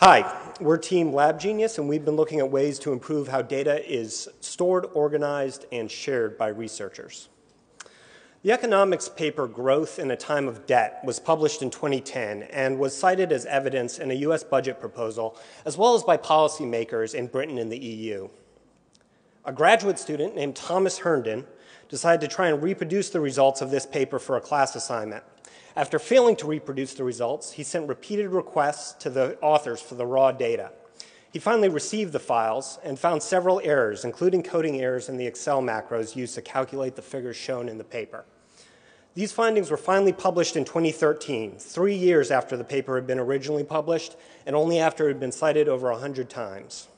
Hi, we're Team LabGenius, and we've been looking at ways to improve how data is stored, organized, and shared by researchers. The economics paper Growth in a Time of Debt was published in 2010 and was cited as evidence in a US budget proposal, as well as by policymakers in Britain and the EU. A graduate student named Thomas Herndon decided to try and reproduce the results of this paper for a class assignment. After failing to reproduce the results, he sent repeated requests to the authors for the raw data. He finally received the files and found several errors, including coding errors in the Excel macros used to calculate the figures shown in the paper. These findings were finally published in 2013, three years after the paper had been originally published and only after it had been cited over 100 times.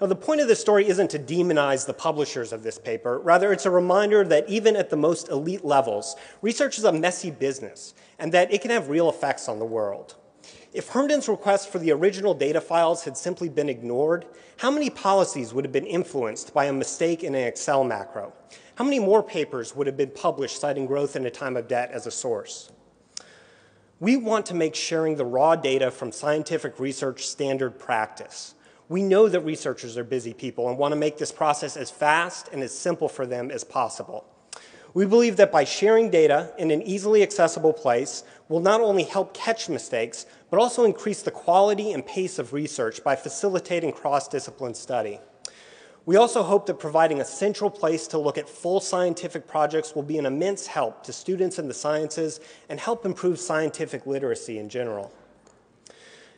Now, the point of this story isn't to demonize the publishers of this paper. Rather, it's a reminder that even at the most elite levels, research is a messy business and that it can have real effects on the world. If Herndon's request for the original data files had simply been ignored, how many policies would have been influenced by a mistake in an Excel macro? How many more papers would have been published citing growth in a time of debt as a source? We want to make sharing the raw data from scientific research standard practice. We know that researchers are busy people and want to make this process as fast and as simple for them as possible. We believe that by sharing data in an easily accessible place will not only help catch mistakes, but also increase the quality and pace of research by facilitating cross-discipline study. We also hope that providing a central place to look at full scientific projects will be an immense help to students in the sciences and help improve scientific literacy in general.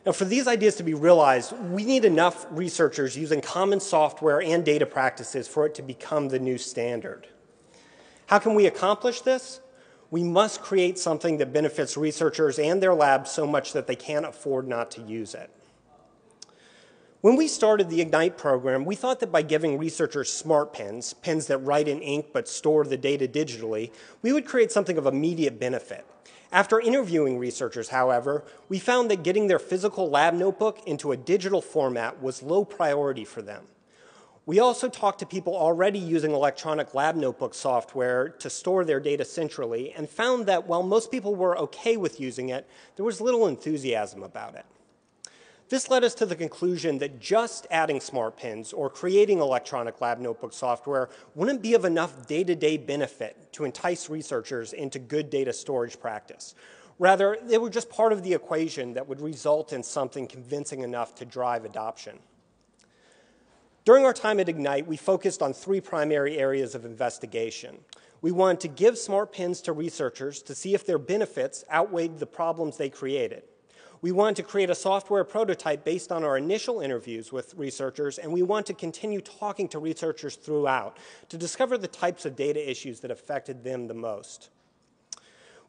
Now, for these ideas to be realized, we need enough researchers using common software and data practices for it to become the new standard. How can we accomplish this? We must create something that benefits researchers and their labs so much that they can't afford not to use it. When we started the Ignite program, we thought that by giving researchers smart pens, pens that write in ink but store the data digitally, we would create something of immediate benefit. After interviewing researchers, however, we found that getting their physical lab notebook into a digital format was low priority for them. We also talked to people already using electronic lab notebook software to store their data centrally and found that while most people were okay with using it, there was little enthusiasm about it. This led us to the conclusion that just adding smart pens or creating electronic lab notebook software wouldn't be of enough day-to-day benefit to entice researchers into good data storage practice. Rather, they were just part of the equation that would result in something convincing enough to drive adoption. During our time at Ignite, we focused on three primary areas of investigation. We wanted to give smart pens to researchers to see if their benefits outweighed the problems they created. We want to create a software prototype based on our initial interviews with researchers, and we want to continue talking to researchers throughout to discover the types of data issues that affected them the most.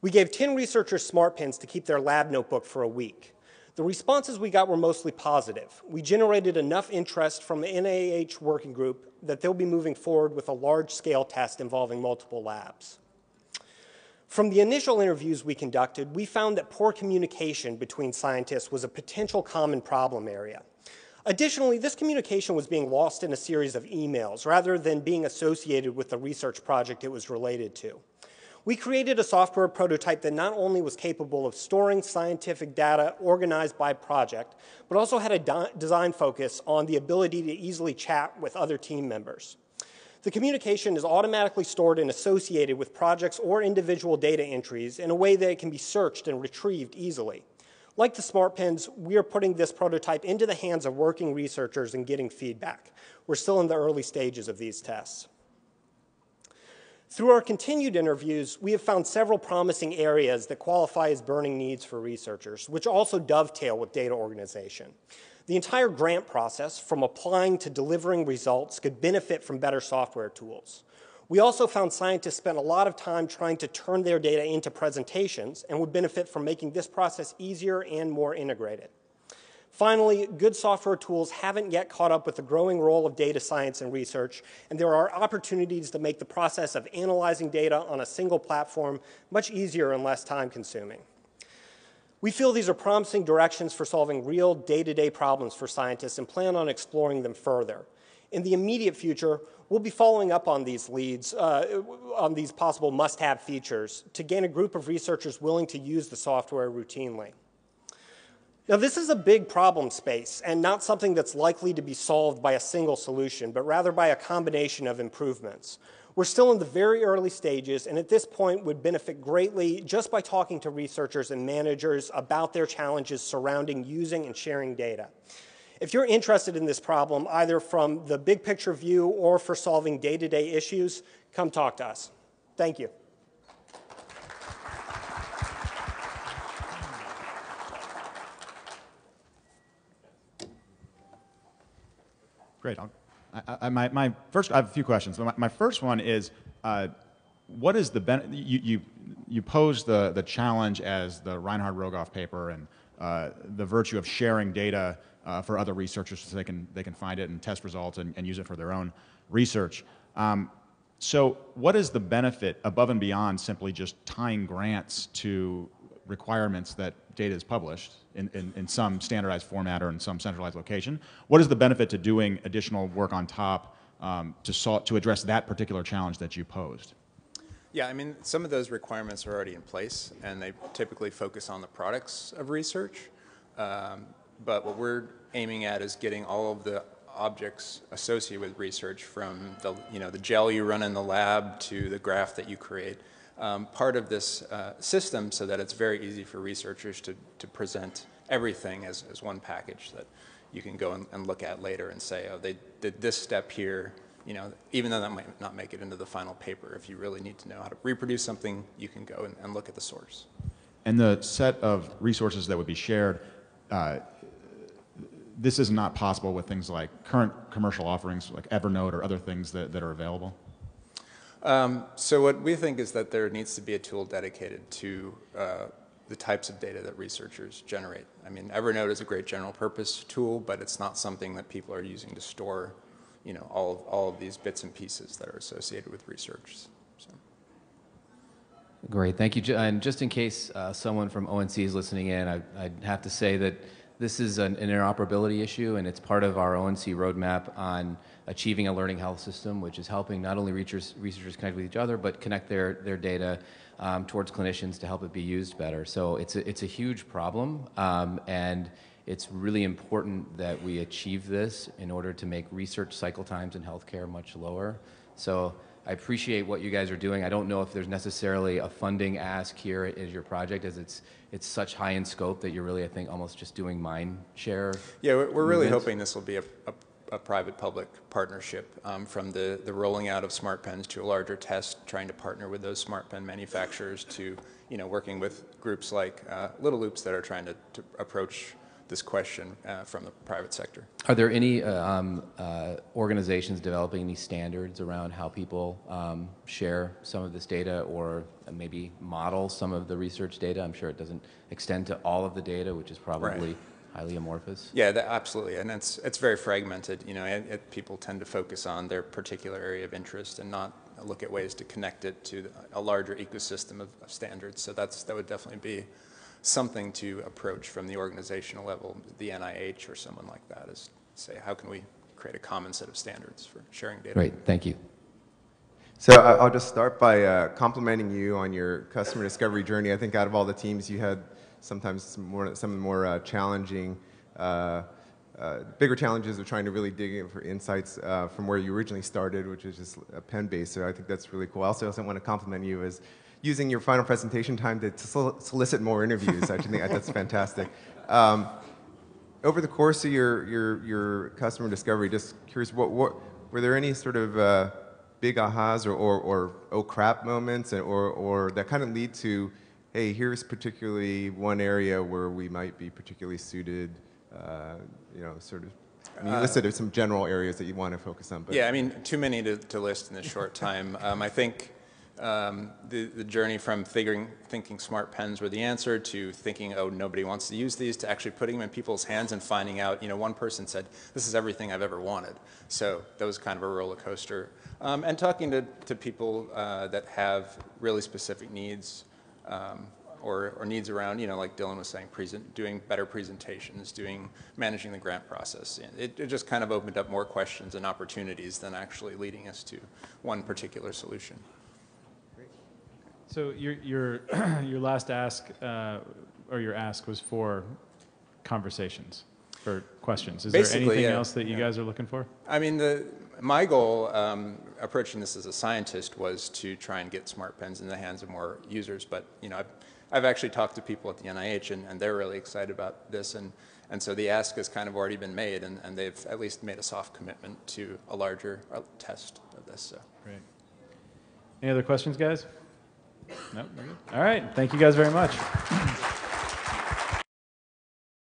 We gave 10 researchers smart pens to keep their lab notebook for a week. The responses we got were mostly positive. We generated enough interest from the NIH working group that they'll be moving forward with a large-scale test involving multiple labs. From the initial interviews we conducted, we found that poor communication between scientists was a potential common problem area. Additionally, this communication was being lost in a series of emails rather than being associated with the research project it was related to. We created a software prototype that not only was capable of storing scientific data organized by project, but also had a design focus on the ability to easily chat with other team members. The communication is automatically stored and associated with projects or individual data entries in a way that it can be searched and retrieved easily. Like the smart pens, we are putting this prototype into the hands of working researchers and getting feedback. We're still in the early stages of these tests. Through our continued interviews, we have found several promising areas that qualify as burning needs for researchers, which also dovetail with data organization. The entire grant process, from applying to delivering results, could benefit from better software tools. We also found scientists spend a lot of time trying to turn their data into presentations and would benefit from making this process easier and more integrated. Finally, good software tools haven't yet caught up with the growing role of data science and research, and there are opportunities to make the process of analyzing data on a single platform much easier and less time consuming. We feel these are promising directions for solving real day-to-day -day problems for scientists and plan on exploring them further. In the immediate future, we'll be following up on these leads, uh, on these possible must-have features to gain a group of researchers willing to use the software routinely. Now, this is a big problem space and not something that's likely to be solved by a single solution, but rather by a combination of improvements. We're still in the very early stages, and at this point would benefit greatly just by talking to researchers and managers about their challenges surrounding using and sharing data. If you're interested in this problem, either from the big picture view or for solving day-to-day issues, come talk to us. Thank you. Great. I, I, my, my first, I have a few questions. My, my first one is, uh, what is the ben- you, you, you pose the, the challenge as the Reinhart Rogoff paper and uh, the virtue of sharing data uh, for other researchers so they can, they can find it and test results and, and use it for their own research. Um, so what is the benefit above and beyond simply just tying grants to requirements that data is published in, in, in, some standardized format or in some centralized location. What is the benefit to doing additional work on top um, to, solve, to address that particular challenge that you posed? Yeah, I mean, some of those requirements are already in place, and they typically focus on the products of research. Um, but what we're aiming at is getting all of the objects associated with research from the, you know, the gel you run in the lab to the graph that you create um, part of this uh, system so that it's very easy for researchers to, to present everything as, as one package that you can go and, and look at later and say, oh, they did this step here, you know, even though that might not make it into the final paper. If you really need to know how to reproduce something, you can go and, and look at the source. And the set of resources that would be shared, uh, this is not possible with things like current commercial offerings like Evernote or other things that, that are available? Um, so what we think is that there needs to be a tool dedicated to uh, the types of data that researchers generate. I mean, Evernote is a great general purpose tool, but it's not something that people are using to store, you know, all of, all of these bits and pieces that are associated with research. So. Great, thank you. And just in case uh, someone from ONC is listening in, I, would have to say that this is an interoperability issue, and it's part of our ONC roadmap on achieving a learning health system, which is helping not only researchers, researchers connect with each other, but connect their, their data um, towards clinicians to help it be used better. So it's a, it's a huge problem, um, and it's really important that we achieve this in order to make research cycle times in healthcare much lower. So I appreciate what you guys are doing. I don't know if there's necessarily a funding ask here as your project, as it's it's such high in scope that you're really, I think, almost just doing mind share. Yeah, we're, we're really hoping this will be a, a, a private-public partnership um, from the, the rolling out of smart pens to a larger test, trying to partner with those smart pen manufacturers to, you know, working with groups like uh, Little Loops that are trying to, to approach this question uh, from the private sector. Are there any uh, um, uh, organizations developing any standards around how people um, share some of this data or maybe model some of the research data? I'm sure it doesn't extend to all of the data, which is probably right. highly amorphous. Yeah, that, absolutely, and it's it's very fragmented. You know, it, it, people tend to focus on their particular area of interest and not look at ways to connect it to a larger ecosystem of, of standards. So that's that would definitely be something to approach from the organizational level, the NIH or someone like that, is say, how can we create a common set of standards for sharing data? Great, thank you. So I'll just start by uh, complimenting you on your customer discovery journey. I think out of all the teams, you had sometimes some more, some more uh, challenging, uh, uh, bigger challenges of trying to really dig in for insights uh, from where you originally started, which is just a pen based. So I think that's really cool. I also, want to compliment you as using your final presentation time to, to solicit more interviews. I think that's fantastic. Um, over the course of your, your, your customer discovery, just curious, what, what, were there any sort of uh, big ahas or, or, or, oh crap moments or, or that kind of lead to, hey, here's particularly one area where we might be particularly suited, uh, you know, sort of I mean, you listed some general areas that you want to focus on. But yeah, I mean, too many to, to list in this short time. Um, I think um, the, the journey from figuring, thinking smart pens were the answer to thinking, oh, nobody wants to use these, to actually putting them in people's hands and finding out, you know, one person said, this is everything I've ever wanted. So that was kind of a roller coaster. Um, and talking to, to people uh, that have really specific needs um, or, or, needs around, you know, like Dylan was saying, present, doing better presentations, doing, managing the grant process. It, it just kind of opened up more questions and opportunities than actually leading us to one particular solution. So your your your last ask uh, or your ask was for conversations for questions. Is Basically, there anything yeah, else that you yeah. guys are looking for? I mean, the, my goal um, approaching this as a scientist was to try and get smart pens in the hands of more users. But you know, I've, I've actually talked to people at the NIH, and, and they're really excited about this. And, and so the ask has kind of already been made, and, and they've at least made a soft commitment to a larger test of this. So. Great. Any other questions, guys? No, we're. All right. Thank you guys very much.